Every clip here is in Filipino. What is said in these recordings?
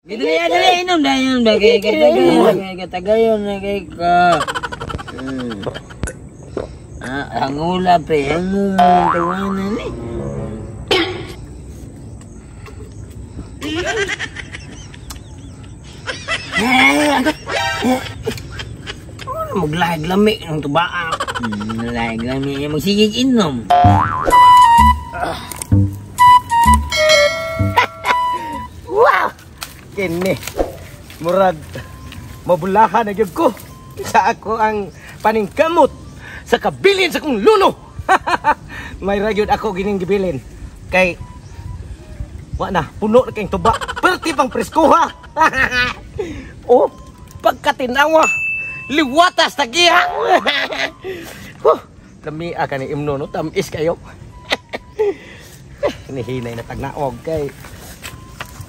Dili, dili, inom na yun. Bagay ka tagayon, bagay ka tagayon, bagay ka. Hmm. Ah, ang ula, pre. Ang tawanan eh. Ano maglahig lami ng tubaa? Hmm, lahig lami. Magsigig inom. Kini. Murad. Mabulahan na ko. Sa ako ang paningkamot sa kabilin sa kong luno. May ragyod ako gining gibilin. Kay wa na puno na kayong tuba. Perti pang preskuha. oh, pagkatinawa. Liwatas tagiha. huh, Lami ka ni imno no, tamis kayo. Hinihinay na tagnaog kay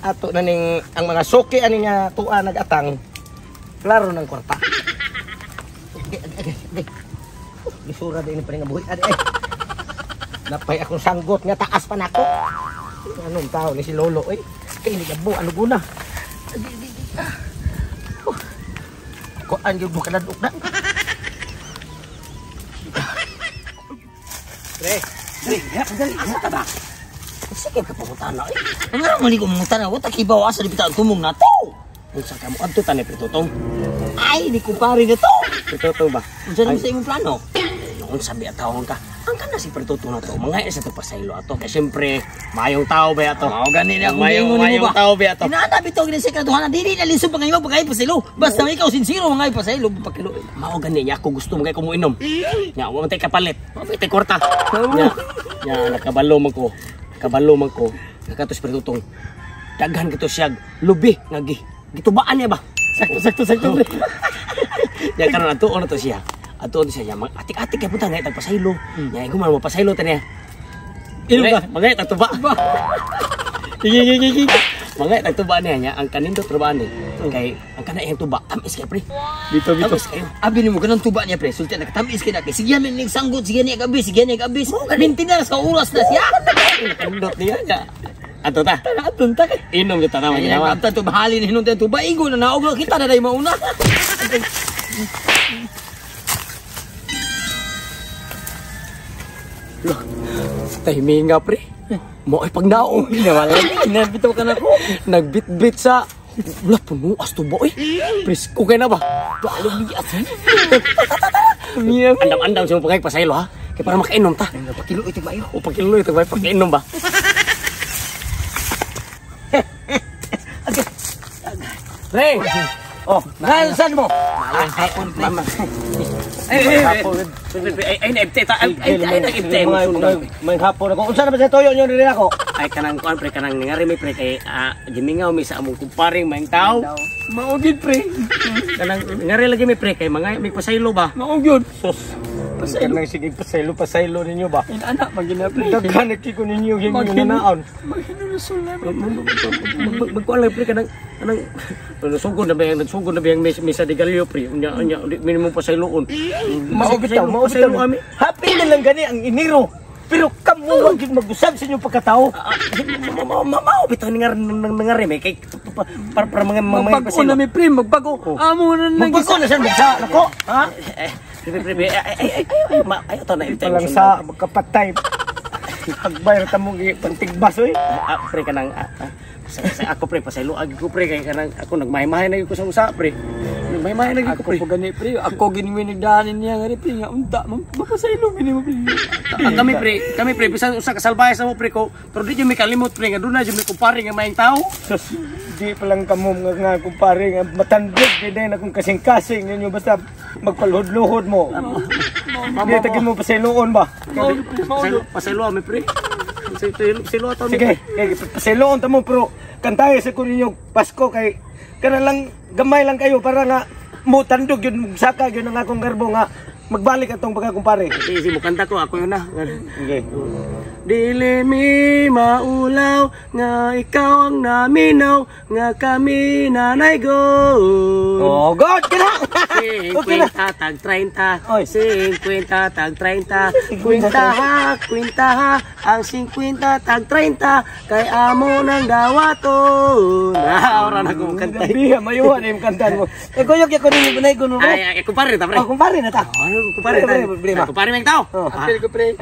ato na ning ang mga suki ani nga tuwa nagatang klaro ng kwarta. Gisura din pa nga buhi. Adi, ay. Napay akong sanggot nga taas pa nako. Anong tao ni si Lolo eh. Kay ni gabo ano guna. Ah. Huh. Kuan gyud mo kanaduk na. Pre, pre, ya, dali, ano ba? Sige ka pumunta na eh. Ang nga mali ko mong tanaw, takibaw asa di bitaan tumong na to. Kung sa kamo adto tani pritutong. Ay, di ko pare na to. Pritutong ba? Unsa naman sa imong plano? Noon sabi at tawon ka, ang kana si Pertuto na to, mga isa to pasaylo ato. Kaya siyempre, mayong tao ba ato? Mao gani na akong Mayong, mo mayong tao ba ato? Inaana bitaw gini sa kaduhanan dili na lisod pa ngayon pagay pasilo. Basta ikaw sincero mga pasilo pakilo. Mao gani niya ako gusto mo kay kumuinom. Nya, wa tay kapalit. Wa tay. Nya, nya nakabalo man ko. Kabalo man ko. Nakatos Pertutong. Daghan kito siya lubi nga gi. Gitubaan niya ba? Sakto sakto sakto. Ya karon ato na to siya. Ato to siya. Mag- Atik-atik kay punta ngay tagpasaylo. Nya iguman mo pasaylo tani. Ino ba? Mga tagtuba. Gigi gigi gigi. Mga tagtuba niya nya ang kanindot trabaan ni. Kay ang kana iyang tuba tamis kay pre. Dito dito. Tamis kayo. Abi nimo ganang tuba niya pre. Sulti nakatamis kay na kay sige man ning sanggot sige niya gabi sige niya gabi. Minti na sa oras na siya. Kanindot niya nya. Ato ta. Atun ta. Inom kita naman niya. kapta to bahali ni hinong to baigo na naog na kita na dai mauna. Timing nga pre. Mo ay pagnaong. Wala inabitaw ka na ko. Nagbit-bit sa wala puno as to boy. Presko kay na ba? Balo. Miya. Andam-andam sa pagay pasaylo ha. Kay para makainom ta. Pakilo ito ba O pagkilo ito ba pagkainom ba? Pre! Oh, nalsan mo? Mama. Ay, ay, ay, ay, ay, naibte ta. Ay, ay, ay, naibte. May hapon ako. Unsa na ba sa toyo nyo rin ako? Ay, kanang kuan pre, kanang nangari mi pre kay ah, gimingaw mi sa among kumparing maing tao. Maugid pre. kanang nangari lagi mi pre kay mga may pasaylo ba? Maugyon. Sus. Kanang sige pasaylo pasaylo ninyo ba? Inana magina pre. Daghan nakiko ninyo yung nanaon. Magkuan lang pre kanang kanang sugod na ba yung nagsugod na ba yung mis- misa de galio pre. Unya unya di minimum pasayloon. Mao bitaw, mao bitaw. Pasaylo kami. Happy na lang gani ang iniro. Pero kamo wag gyud mag-usab sa inyong pagkatao. Mamaw bitaw nga nangari may kay para mga mga Magbago na mi pre, magbago. Amo na nang Magbago na siya magsa nako. Ha? Pre pre ay ay ay ay ay to na ito. Palang sa magkapatay. Pagbayar ta mo gi pantigbas oy. Ah, pre kanang ah, ah, sa ako pre pasaylo agi ko pre kay kanang ako nagmahay-mahay na ko sa usa pre. Nagmahay-mahay na ko Ako pre. po gani pre, ako giniwi nagdanin niya gani pre nga unta, mapasaylo gini mo pre. Ang kami pre, kami pre bisan usa ka salbahe sa mo pre ko, pero di jud mi kalimot pre nga dunay jud mi kumpare nga maing tao. Di pa lang kamo nga nga kumpare nga matandog di na akong kasing-kasing ninyo basta magpalhod-luhod mo. Di tagin mo pasayloon ba? Pasaylo mi pre. To mi. Sige, kay pasayloon ta mo pero kantayo sa ko ninyo Pasko kay kana lang gamay lang kayo para nga mo tandog yun saka yun ang akong garbo nga magbalik atong pagkakumpare. Sige, sige, kanta ko ako yun na. Okay. Dili mi maulaw nga ikaw ang naminaw nga kami nanay go. Oh, God! Kana! Okay na. 50 tag 30. Oy. 50 tag 30. Kwinta ha, kwinta ha. Ang 50 tag 30. Kay amo ng dawaton. Ah, ora na kong kanta. Gabi, mayuhan yung kantan mo. Eh, kuyok yung kunin yung kuno mo. Ay, ay, kumpare ta, pre. Oh, kumpare na ta. Ano, kumpare ta. Pre, pre, pre. Kumpare mang tao. Oh. Ah. ko pre.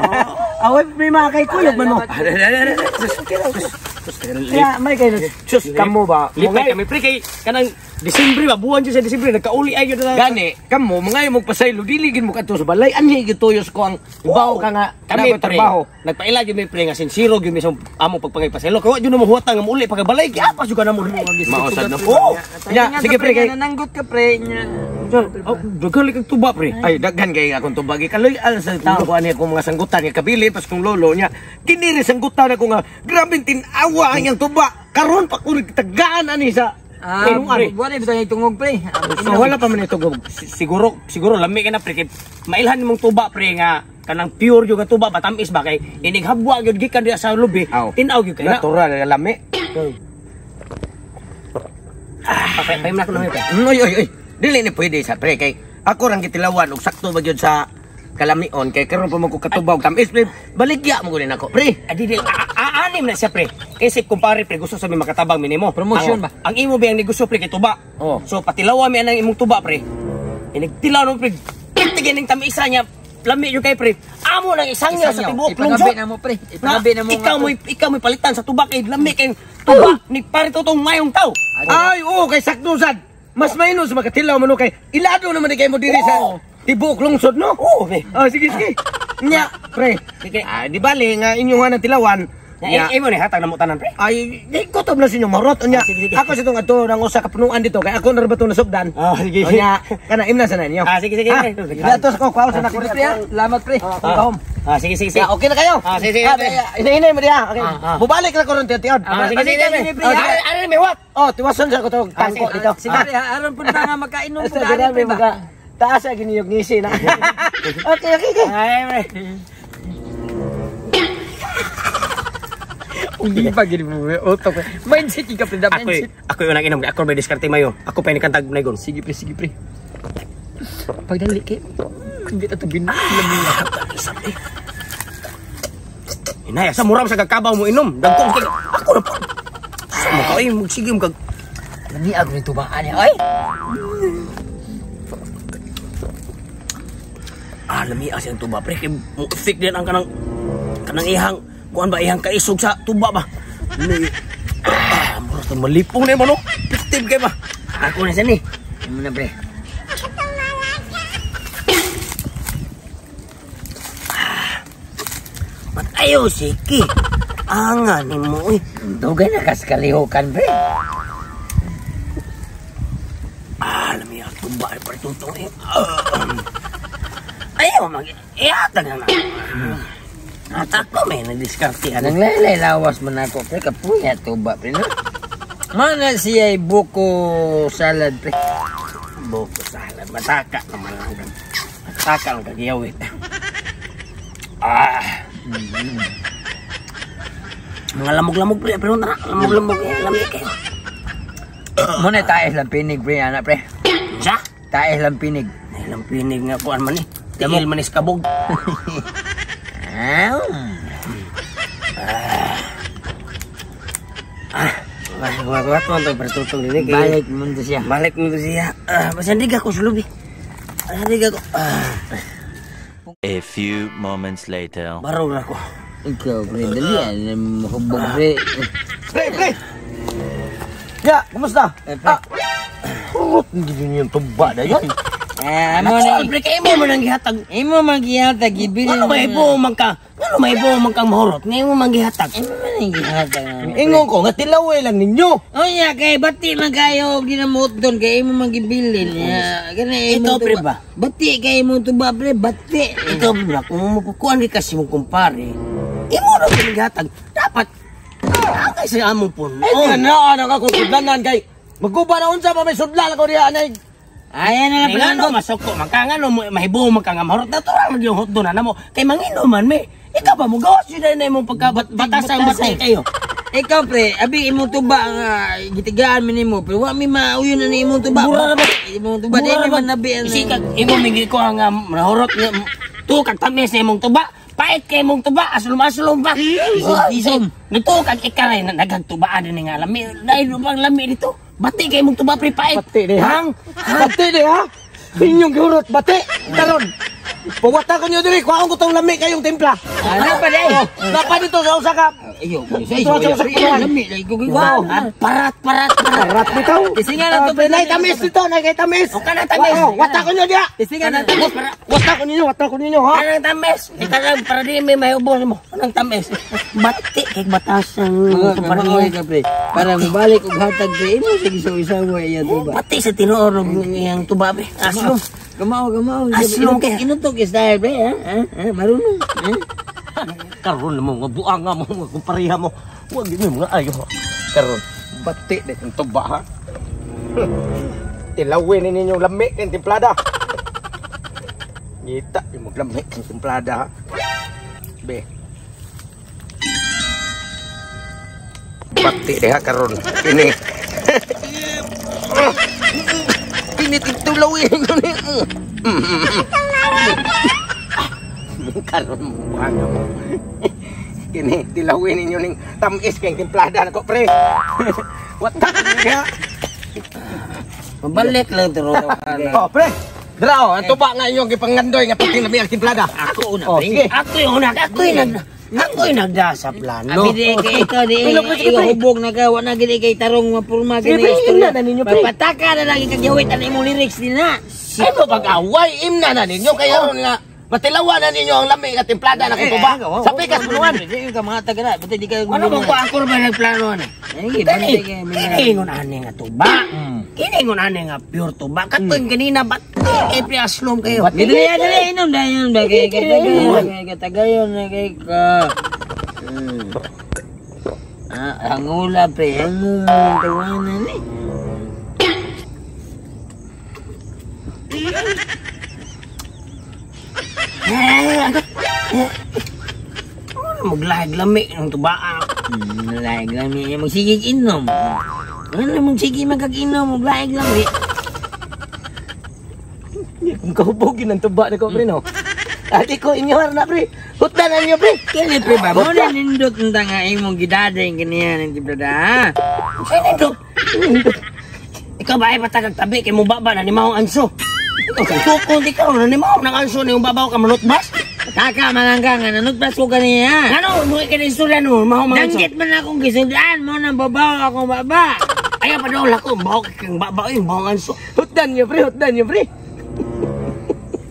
Away, may mga kay kuyok man mo. Ada, ada, ada, ada. Sus, sus, sus, sus, Kaya, may kayo na. Sus, kamo ba? Lipay kami pre kay kanang Disyembre ba buwan siya sa Disyembre nagkauli ay gyud na. Gani, kamo, mga yung magpasaylo, diligin mo kato sa balay, anhi gituyos ko ang ibaw ka nga, kami trabaho. Nagpaila gyud mi pre nga sinsiro gyud mi sa amo pagpangay paselo. Kawa gyud mo huwata nga muli pagbalay kaya pa jud na mo Mausad na po. Ya, sige pre, kay, Nananggot ka pre. Oh, dagali kag tuba pre. ay, daghan kay akong tubagi. Kaloy, al sa tao ko ani akong mga sanggutan nga kabili, pas kong lolo niya, kiniri sanggutan ako nga, grabing tinawa ang tuba. Karon pa ko nagtagaan ani sa Ah, Tinuan. buwan ay bitaw yung tungog pre. So wala pa man. Si- siguro siguro lami ka na pre kay mailhan mong tuba pre nga kanang pure yung tuba batamis ba kay inig habwa gyud gikan diha sa lubi Aw. tinaw gyud kay na Natural lami. Ah, pay pay na ko na pre Mm, Oy, oy, oy. Dili ni pwede sa pre kay ako rang kitilawan ug sakto ba gyud sa kalamion kay karon pa man ko katubaw tamis pre. Baligya mo gunin ako pre. Adi di a- a- anim na siya pre. Kasi kumpare pre gusto sa mi makatabang minimo. Promotion ba? Ang imo ba ang gusto pre kay tuba. Oh. So patilawa mi anang imong tuba pre. Inigtilaw no pre. Tigin ning tamisa niya. Lami yung kay pre. Amo nang isang niya sa tibuok Ipagabi na mo pre. Ipagabi na mo. ikaw mo ikaw mo palitan sa tuba kay lami kay tuba ni pare totong mayong tao. Ay, oo, kay sakto sad. Mas mainos makatilaw man o kay ilado naman ni kay mo diri sa tibuok lungsod no. Oo, pre. Oh, sige sige. Nya, pre. Sige. Ah, di bali nga inyong nga tilawan. Ya, imo ni hatag na mo tanan pre. ay di ko na sa inyo marot nya. sige, sige. Ako sa tong ato nang usa ka punuan dito kay ako na ba to nasugdan. Ah, sige. O nya, kana imna sa ninyo. Ah, sige, sige, Ah. Datos ko kwaw sa nako pre. ah. Salamat pre. Ah, ah, sige, sige, sige. Okay na kayo. Ah, sige, sige, Ah, pre. Inainay mo diha. Okay. Ah, ah. Bubalik na ko ron tiyon. Ah, sige, sige. Oh, Ah, ano may what? Oh, tiwason sa ko to Ah, tangko sige. dito. Sige aron na nga makainom gani dira pre taas sa gini yung ngisi na. okay, okay, okay. Ay, pre. Hindi pa gini mo utok. Mindset ka pre, mindset. ako yung nag-inom. Ako may diskarte mayo. Ako pa yung kantag na yun. Sige pre, sige pre. Pagdali kay. Hindi ta tubin. Lamin na. Inaya, sa muram sa kakabaw mo inom. Dagkong kay... Ako na po. Sa mo ka, ay, magsigim kag... Lami ako nito ba ani ay? Ah, lami as yung tuba. Pre, kay musik din ang kanang... Kanang ihang... Kuan ba ihang kaisog sa tuba ba? Lami... Ah, mura to malipong na yung ano. Pitib kay ba? Ako na siya ni. Ano na pre? Matayo, siki. Angan ni mo. Dugay na kas kalihukan pre. Ah, lami tuba. Ay, pare tutong. Ah. Ayaw, mag... Ihatag na na. At ako may nadiskarte. Ano? Nang laylay lawas man ako pre kapuya to ba pre no? Mana siya buko salad pre. Boko salad. Mataka naman lang. Mataka lang kagiyawit. Ah. Mga lamog-lamog pre. Pero na, lamog-lamog. eh, Lamig kayo. Muna taes lang pinig pre anak pre. Siya? Taes lang pinig. Ilang pinig nga kuan man eh. Tiil man is kabog. Ah. Wah, wah, wah, tuan to pertutong ini kay. Balik mo to siya. Balik mo to siya. Ah, masandig ako sa lubi. Masandig ako. Ah, A few moments later. baraw na ako. Ikaw pre dali an mahubog pre. Pre, pre. Ya, kumusta? Eh, pre. Ah. Kurot hindi niyo yung tuba na yun. Ah, Ano mo na? na. Pre, kay mo man gihatag. Imo magiyata gibili. Ano may po man ka? Ano may po man kang mahurot? Ngayon mo man gihatag. Imo man ang gihata. Ingon ko, nga tilaway lang ninyo. Oh ya kay bati man kayo ginamot doon kay imo man gibilin. Gani imo Ikaw, to pre, ba? ba? Bati kay imo to ba pre bati. Ikaw ba, kung mapukuan di kasi mong kumpare, imo ko gihatag. Dapat, ang kasi among po. Ay, oh. na, ano ka kung sudlanan kay. Magkuba na unsa pa may sudlan ko diya anay. Ayan na Nga pre. no, masuko, magkangano, mahibo mo kang mahurot. Natural mag yung hotdo na mo. Kay mangino man, me. Ikaw ba mo gawas yun na yung pagkabatas ang batay kayo. Ikaw pre, abi imong tuba nga gitigaan mi nimo, pero wa mi mauyon na ni imong tuba. Mura na ba? Imong tuba di naman nabi ano. Isikag, imo mingi ko ang nahurot nga tu kag tamis imong tuba. Pait kay imong tuba, asulom-asulom ba? Isom-isom. Nito kag ikaray na nagagtubaan din nga lami. Dahil bang lami dito. Bati kay imong tuba pre pait. Bati di ha? Hang, Bati di ha? Inyong gihurot, bati! Karon! Pawata ko nyo diri, kuhaon ko tong lami kayong timpla. Ano pa di? Napa dito sa usa ka. Ayo, Ito, ito, ito, ito. lami Wow. giwa. parat parat parat. Rat bitaw. Kasi nga na to, Ah, Nay tamis dito, nay kay tamis. O kana tamis. Wata ko nyo diya. Kasi nga na to. Para Wata ko ninyo, wata ko ninyo ha. Anong tamis? Ika lang para di may mahubos mo. Anong tamis? Bati kay batasan. Para kamaoy ka pre. Para mabalik og hatag kay imo sa isaw-isawa iya tuba. Pati sa tinuorog ng tuba be. Aslo. Kamao, kamao. Aslong ka. Inutok is dahil pre, ha? Ha? Ha? Marunong. Ha? Karon na mo nga buanga mo nga kumpariha mo. Huwag yun mga ayo. Karon, bati di kong tuba ha. Tilawin ni ninyong lami kayong timplada. Ngita, yung maglami kayong timplada ha. Be. Bati di ha karon. Ini. Ini titulawin ko ni. Karon mo buanga mo. Kini tilawin ninyo ning tamis kayong timplada na ko pre. Wata ko niya. Mabalik lang to. Oh, pre. Dra oh, ang tuba nga inyong gipangandoy nga pagting labi ang timplada. Ako una Oh, pre. sige. Ako yung nag ako yung nag ako yung nagdasa plano. Abi di kay ikaw di Pilo po, sige, ikaw pre. hubog na ka wa na gid kay tarong mapurma pre, imna na ninyo, pre. Papataka na lagi kag yawit ang imong lyrics din na. Ay mo pag-away, imna na ninyo kaya ron nga matilawan na ninyo ang lami nga timplada na kung tuba. Sa pikas puluan. Di ka mga taga na, buti di ka Ano mo ko ako ba nagplano na? Ay, Kini, gid kay kini ngon ani nga tuba. Kini ngon ani nga pure tuba. Katoy kanina bat kay pre aslom kayo. Gid ya dali inom dayon ba kay kay tagayon kay katagayon kay ka. Hmm. Ah, ang pre, ang tawanan ni. Eh, ano? Maglahig lami ng tuba. Hmm, laig lang niya magsigig inom. Ano mong sige magkag-inom, maglaig lang di. Kung kahubogin ang tuba na ko pre no. Ati ko inyo na pre. Hutdan na pre. Kini pre ba mo na nindot nta nga imong gidadeng kaniya ng tibrada. Ay, nindot. Ikaw ba ay patagag tabi kay mo baba na ni Mahong Anso? Ikaw sa tukon di ka na ni Mahong nang Anso ni yung babaw ka manutbas? Kaka manangga nga nanutbas ko kaniya. Ano, mo ka na istorya no, Mahong Anso? Danggit man akong gisudaan mo nang babaw akong baba. Ayaw pa daw lako, baho kang babaw yung Mahong Anso. Hutdan niyo pre, hutdan niyo pre.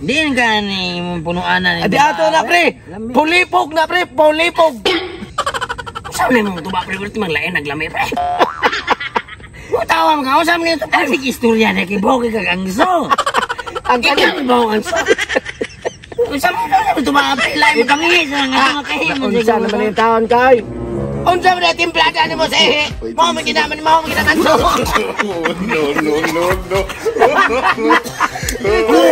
Di ka ni imong punuanan. Adi ato na pre. Pulipog na pre, pulipog. Saan na mong tuba, pre? Berarti mang lain naglami, pre. Tawa mo ka, saan mo nga ito? Kasi istorya na kay Boki kag angso. Ang kanya mo Mahong Anso. Saan mo ka ito mga pre? Lain mo kami. Ang nga makahimo Unsa naman yung taon kay? Unsa man yung timplada ni mo sa ihi? Mo mo ginaman mo mo ginaman so. no, no, no, no. Uh!